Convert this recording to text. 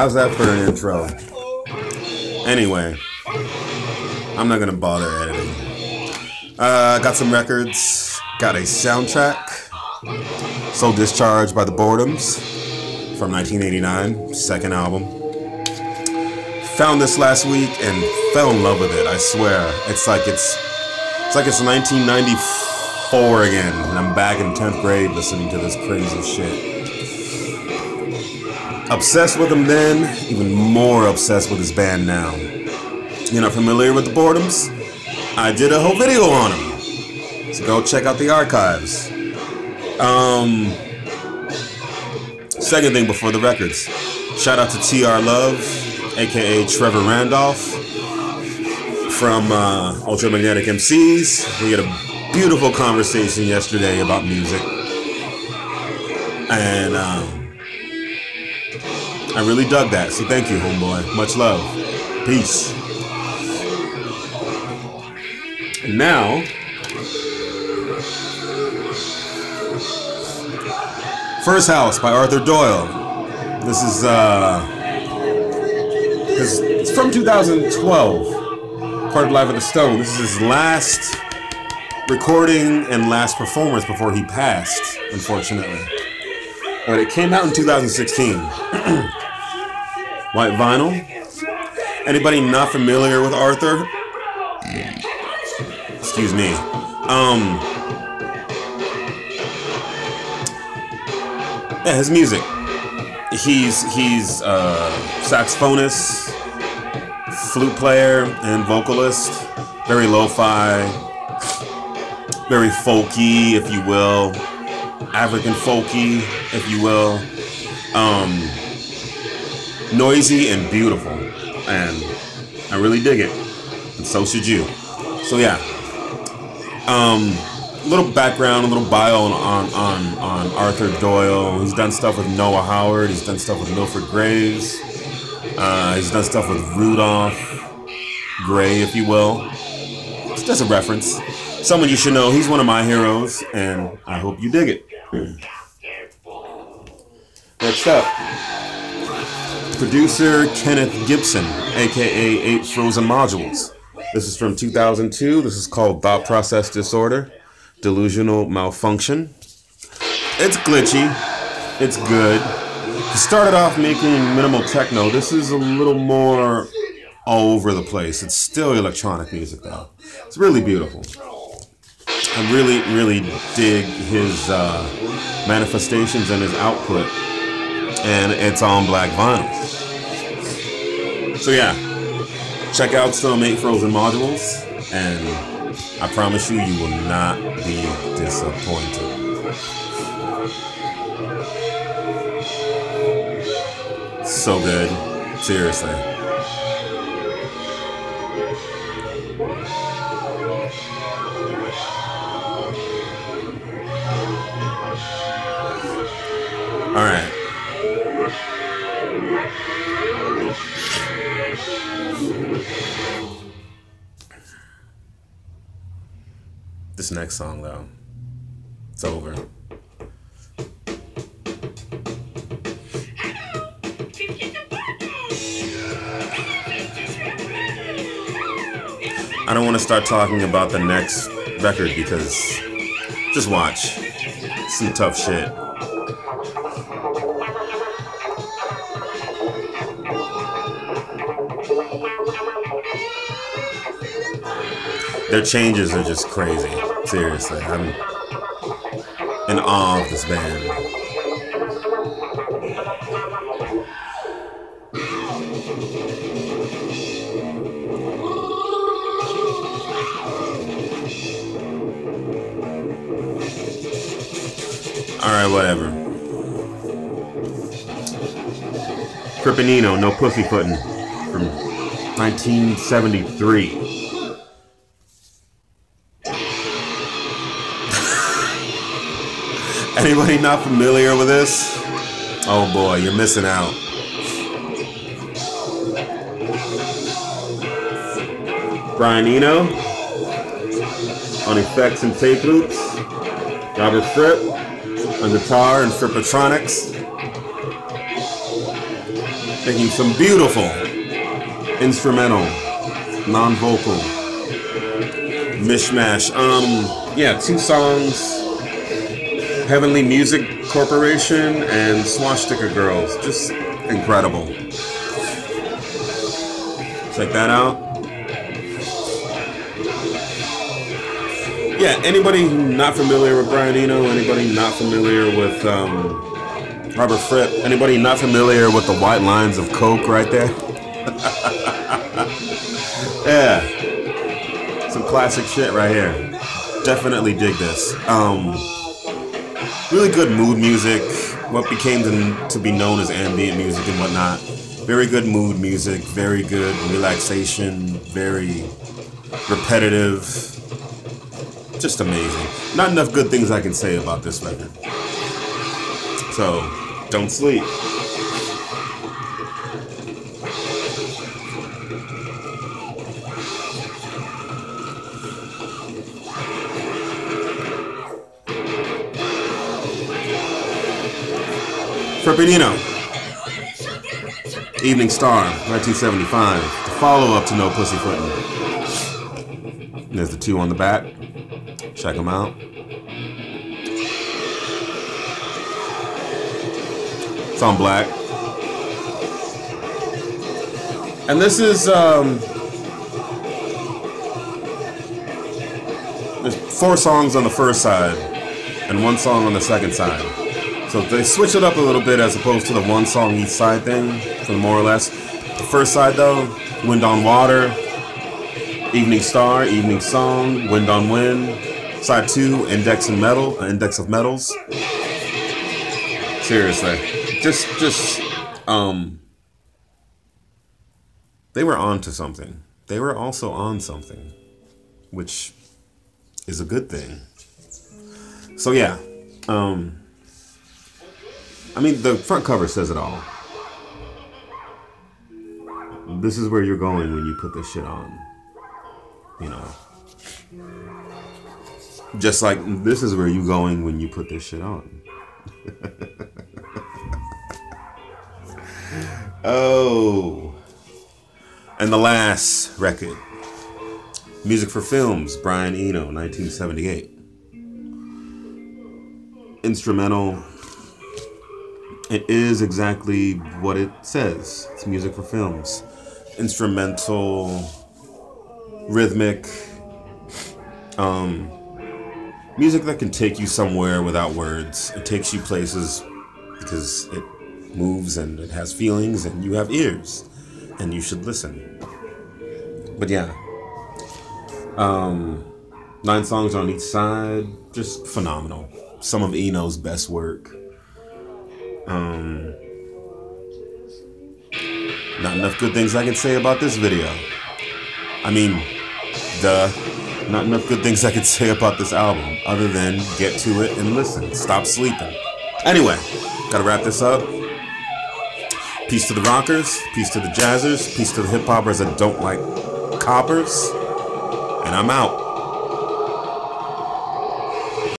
How's that for an intro? Anyway, I'm not gonna bother editing. Uh, got some records. Got a soundtrack. Soul Discharge by the Boredoms from 1989, second album. Found this last week and fell in love with it. I swear, it's like it's it's like it's 1994 again, and I'm back in 10th grade listening to this crazy shit. Obsessed with him then, even more obsessed with his band now. You're not familiar with the Boredoms? I did a whole video on them. So go check out the archives. Um, second thing before the records. Shout out to TR Love, aka Trevor Randolph from uh, Ultramagnetic MCs. We had a beautiful conversation yesterday about music. And um, I really dug that. So thank you, homeboy. Much love. Peace. And now, First House by Arthur Doyle. This is uh, this, it's from 2012. Part of Live at the Stone. This is his last recording and last performance before he passed, unfortunately. But it came out in 2016. White vinyl. Anybody not familiar with Arthur? Excuse me. Um. Yeah, his music. He's he's a saxophonist, flute player, and vocalist. Very lo-fi, very folky, if you will, African folky, if you will. Um, noisy and beautiful, and I really dig it, and so should you. So yeah, um, little background, a little bio on, on on on Arthur Doyle. He's done stuff with Noah Howard. He's done stuff with Milford Graves. Uh, he's done stuff with Rudolph Grey, if you will. It's Just a reference, someone you should know. He's one of my heroes, and I hope you dig it. Next up producer Kenneth Gibson, aka 8 Frozen Modules. This is from 2002. This is called Thought Process Disorder, Delusional Malfunction. It's glitchy, it's good. He started off making minimal techno. This is a little more all over the place. It's still electronic music though. It's really beautiful. I really, really dig his uh, manifestations and his output. And it's on black vinyl. So yeah, check out some 8 Frozen Modules, and I promise you, you will not be disappointed. So good, seriously. Next song, though, it's over. I don't want to start talking about the next record because just watch. Some tough shit. Their changes are just crazy. Seriously, I'm in awe of this band. Alright, whatever. Fripp & Eno, No Pussyfootin' from 1973. Anybody not familiar with this? Oh boy, you're missing out. Brian Eno on effects and tape loops. Robert Fripp on guitar and Frippertronics. making some beautiful instrumental, non-vocal mishmash. Um, yeah, two songs. Heavenly Music Corporation and Swastika Girls. Just incredible. Check that out. Yeah, anybody not familiar with Brian Eno, anybody not familiar with um, Robert Fripp, anybody not familiar with the white lines of Coke right there? yeah. Some classic shit right here. Definitely dig this. Um, really good mood music, what became to, to be known as ambient music and whatnot. Very good mood music, very good relaxation, very repetitive. Just amazing. Not enough good things I can say about this record. So, don't sleep. Fripp & Eno. Evening Star, 1975. The follow up to No Pussyfootin'. There's the two on the back. Check them out. It's on black. And this is um there's four songs on the first side and one song on the second side. So they switch it up a little bit as opposed to the one song each side thing, for more or less. The first side though, Wind on Water, Evening Star, Evening Song, Wind on Wind. Side two, Index and Metal, uh, Index of Metals. Seriously, just just um, they were on to something. They were also on something, which is a good thing. So yeah, um. I mean, the front cover says it all. This is where you're going when you put this shit on. You know. Just like this is where you're going when you put this shit on. oh. And the last record Music for Films, Brian Eno, 1978. Instrumental it is exactly what it says. It's music for films. Instrumental, rhythmic, um, music that can take you somewhere without words. It takes you places because it moves and it has feelings and you have ears and you should listen. But yeah. Um, nine songs on each side, just phenomenal. Some of Eno's best work. Um, not enough good things I can say about this video. I mean, duh. Not enough good things I can say about this album, other than get to it and listen. Stop sleeping. Anyway, gotta wrap this up. Peace to the rockers, peace to the jazzers, peace to the hip hoppers that don't like coppers, and I'm out.